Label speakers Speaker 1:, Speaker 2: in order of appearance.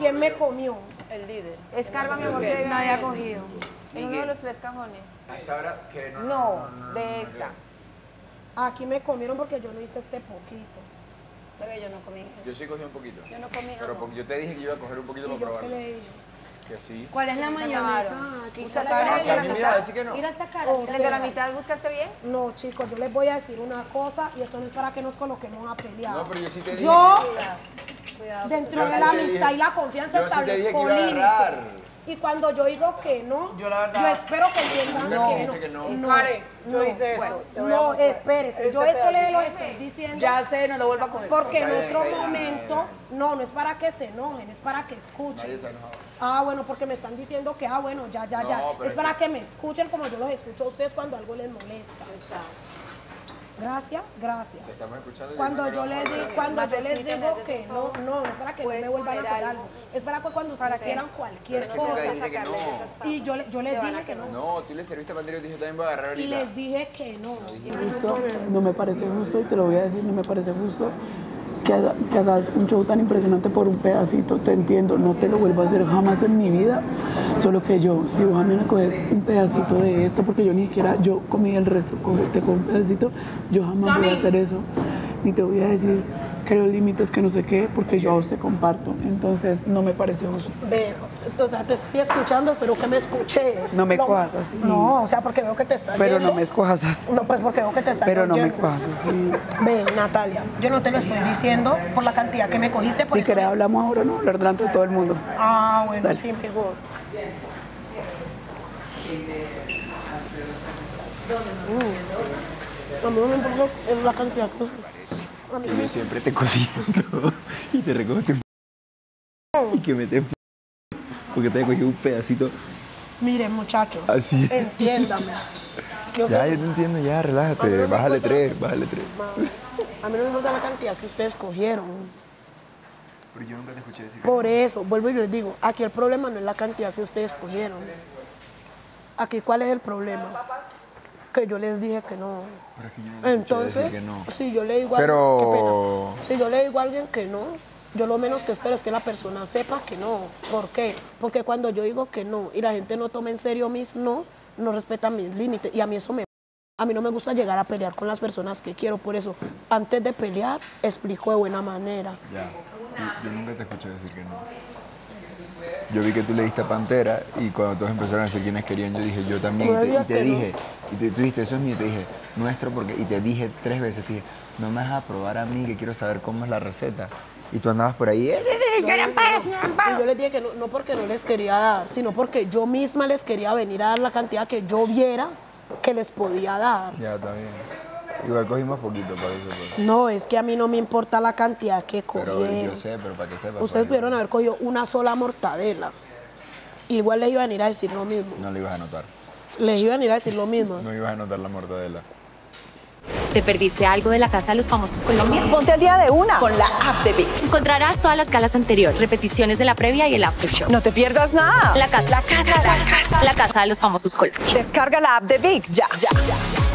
Speaker 1: ¿Quién me comió?
Speaker 2: El líder.
Speaker 3: Escarba, mi amor, que
Speaker 4: Nadie ha cogido.
Speaker 2: En uno de los tres cajones.
Speaker 5: A esta hora que no.
Speaker 2: No, de esta.
Speaker 1: Aquí me comieron porque yo no hice este poquito.
Speaker 2: Bebé, yo no comí.
Speaker 5: Yo sí cogí un poquito.
Speaker 2: Yo no comí
Speaker 5: Pero porque yo te dije que iba a coger un poquito
Speaker 1: ¿Y
Speaker 5: para
Speaker 1: qué
Speaker 5: probarlo.
Speaker 1: le dije?
Speaker 5: Que sí.
Speaker 4: ¿Cuál es la mayonesa? Aquí
Speaker 2: Usa
Speaker 4: está
Speaker 2: la.
Speaker 4: Mira esta cara.
Speaker 2: ¿El de la mitad buscaste bien?
Speaker 1: No, chicos, yo les voy a decir una cosa y esto no es para que nos coloquemos a pelear.
Speaker 5: No, pero yo sí te dije.
Speaker 1: Yo,
Speaker 2: Cuidado.
Speaker 1: dentro
Speaker 5: Yo
Speaker 1: de la amistad
Speaker 5: dije-
Speaker 1: y la confianza
Speaker 5: yo
Speaker 1: establezco límites. Y cuando yo digo que no,
Speaker 2: Yo la verdad-
Speaker 1: espero que entiendan
Speaker 5: No,
Speaker 1: que no.
Speaker 5: no.
Speaker 6: Karen, yo
Speaker 1: no.
Speaker 6: hice
Speaker 1: No, espérese, yo esto le lo estoy diciendo
Speaker 6: Ya sé, no lo vuelva a coger.
Speaker 1: porque en otro momento, no, no es para que se enojen, es para que escuchen. Ah, bueno, porque me están diciendo que, ah, bueno, ya, ya, ya.
Speaker 5: No,
Speaker 1: Es para
Speaker 5: que-
Speaker 1: que me escuchen como yo los escucho a ustedes cuando algo les molesta. Gracias, gracias.
Speaker 5: Te estamos escuchando. y
Speaker 1: Cuando yo les digo, cuando yo les digo
Speaker 2: ¿me haces
Speaker 1: que no, no, no es para que no me vuelvan a hacer
Speaker 2: algo.
Speaker 1: Es para que cuando ustedes quieran cualquier cosa. Y yo, le- yo les dije que no.
Speaker 5: No, tú le serviste bandera y yo dije, también voy a agarrar
Speaker 1: Y
Speaker 5: ahorita.
Speaker 1: les dije que no.
Speaker 7: no me parece justo, y te lo voy a decir, no me parece justo que, haga- que hagas un show tan impresionante por un pedacito, te entiendo, no te lo vuelvo a hacer jamás en mi vida, solo que yo, si vos a mí me coges un pedacito de esto, porque yo ni siquiera, yo comí el resto, cogerte con un pedacito, yo jamás voy a hacer eso, ni te voy a decir que los límites, que no sé qué, porque yo a te comparto, entonces no me parece justo.
Speaker 1: Ve, o sea, te estoy escuchando, espero que me escuches.
Speaker 7: No me
Speaker 1: Lo-
Speaker 7: cojas así.
Speaker 1: No, o sea, porque veo que te estás
Speaker 7: Pero no me escojas así,
Speaker 1: No, pues porque veo que te estás
Speaker 7: pero no me cojas así.
Speaker 1: Ve, Natalia, yo no te lo estoy diciendo por la cantidad que me cogiste. Por
Speaker 7: Si querés hablamos ahora, no, hablar delante de todo el mundo.
Speaker 1: Ah, bueno,
Speaker 7: Dale.
Speaker 1: sí, mejor. Mm. A mí no me importa la cantidad que
Speaker 5: Que
Speaker 1: me-
Speaker 5: yo siempre te cocino todo y te recojo y que me te porque te he cogido un pedacito
Speaker 1: Mire, muchachos,
Speaker 5: así.
Speaker 1: entiéndame. Yo
Speaker 5: Ya, yo te entiendo, ya, relájate,
Speaker 1: no
Speaker 5: bájale
Speaker 1: importa-
Speaker 5: tres, bájale tres.
Speaker 1: A mí no me importa la cantidad que ustedes cogieron.
Speaker 5: Pero yo nunca te escuché decir
Speaker 1: Por eso, vuelvo y les digo, aquí el problema no es la cantidad que ustedes cogieron. Aquí, ¿cuál es el problema? Que yo les dije que no.
Speaker 5: Yo no
Speaker 1: Entonces,
Speaker 5: que no.
Speaker 1: si yo le digo a
Speaker 5: Pero-
Speaker 1: alguien, si yo le digo a alguien que no, yo lo menos que espero es que la persona sepa que no. ¿Por qué? Porque cuando yo digo que no y la gente no toma en serio mis no, no respeta mis límites y a mí eso me a mí no me gusta llegar a pelear con las personas que quiero, por eso antes de pelear explico de buena manera.
Speaker 5: Ya, yo, yo nunca te escuché decir que no. Yo vi que tú le diste a Pantera y cuando todos empezaron a decir quiénes querían, yo dije, yo también. Y te, y
Speaker 1: no.
Speaker 5: Y te- tú dijiste, eso es mío, y te dije, nuestro, porque, y te dije tres veces, te dije, no me vas a probar a mí, que quiero saber cómo es la receta. Y tú andabas por ahí, "Eh, eh, eh, yo era paro, señor Amparo".
Speaker 1: Y yo les dije que no, no porque no les quería dar, sino porque yo misma les quería venir a dar la cantidad que yo viera que les podía dar.
Speaker 5: Ya, está bien. Igual cogimos poquito, para eso. pues.
Speaker 1: No, es que a mí no me importa la cantidad que
Speaker 5: Pero
Speaker 1: cogieron.
Speaker 5: yo sé, pero para que sepas.
Speaker 1: Ustedes pudieron haber cogido una sola mortadela. Igual les iba a venir a decir lo mismo.
Speaker 5: No le ibas a notar.
Speaker 1: Les iba a venir a decir lo mismo.
Speaker 5: No ibas a notar la mortadela.
Speaker 8: ¿Te perdiste algo de la Casa de los Famosos Colombia?
Speaker 9: Ponte al día de una con la app de VIX.
Speaker 8: Encontrarás todas las galas anteriores, repeticiones de la previa y el after show.
Speaker 9: No te pierdas nada.
Speaker 8: La casa, la casa, la casa, la casa de los famosos Colombia.
Speaker 9: Descarga la app de VIX ya, ya, ya.